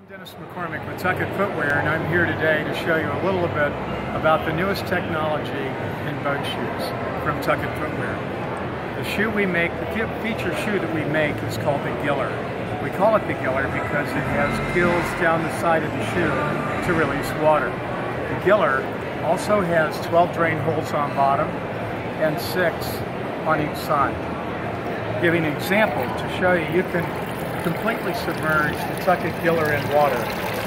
I'm Dennis McCormick with Tucket Footwear, and I'm here today to show you a little bit about the newest technology in boat shoes from Tucket Footwear. The shoe we make, the feature shoe that we make is called the Giller. We call it the Giller because it has gills down the side of the shoe to release water. The Giller also has 12 drain holes on bottom and 6 on each side. Giving an example to show you, you can completely submerge the Tucket Giller in water.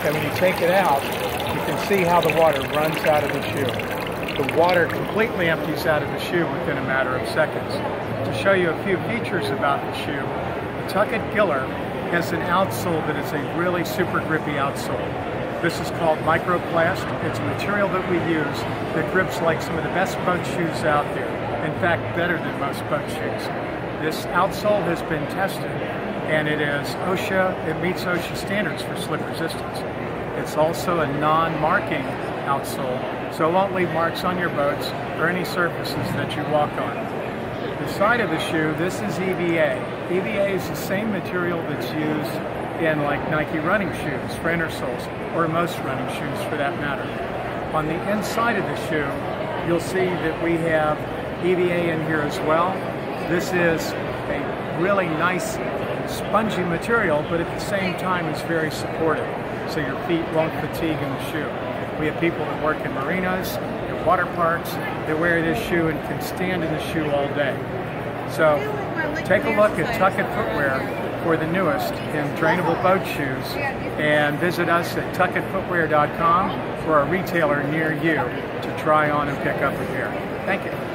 And when you take it out, you can see how the water runs out of the shoe. The water completely empties out of the shoe within a matter of seconds. To show you a few features about the shoe, the Tucket Giller has an outsole that is a really super grippy outsole. This is called microplast. It's a material that we use that grips like some of the best boat shoes out there. In fact, better than most boat shoes. This outsole has been tested and it is OSHA, it meets OSHA standards for slip resistance. It's also a non-marking outsole, so it won't leave marks on your boats or any surfaces that you walk on. The side of the shoe, this is EVA. EVA is the same material that's used in like Nike running shoes for soles, or most running shoes for that matter. On the inside of the shoe, you'll see that we have EVA in here as well. This is a really nice spongy material, but at the same time it's very supportive, so your feet won't fatigue in the shoe. We have people that work in marinas, in water parks, that wear this shoe and can stand in the shoe all day. So take a look at Tucket Footwear for the newest in drainable boat shoes and visit us at tucketfootwear.com for a retailer near you to try on and pick up a pair. Thank you.